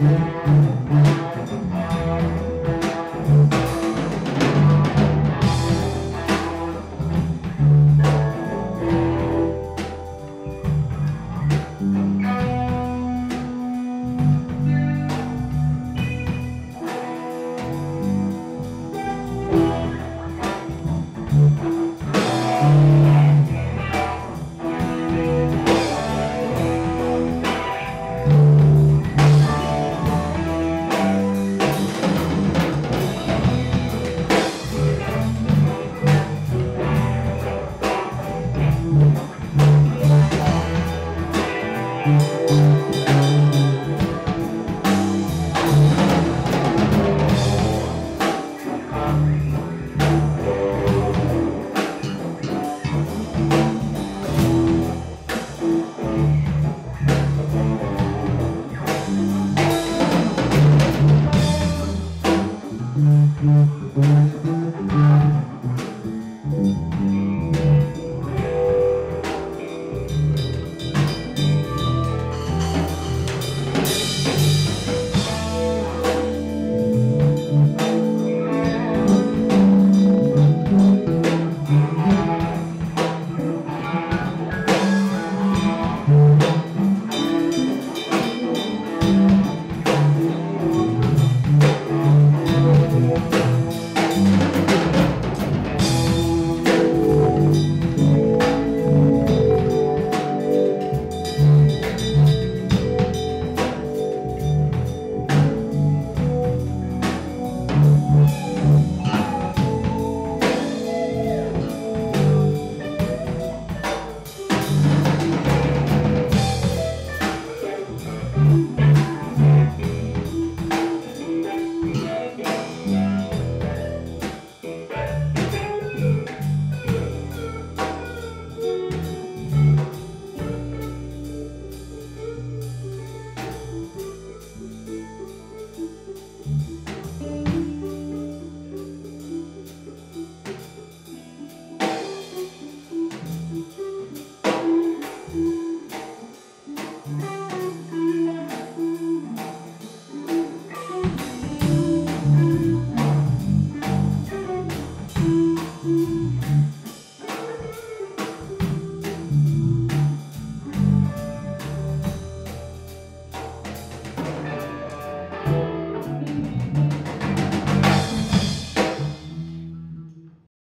Música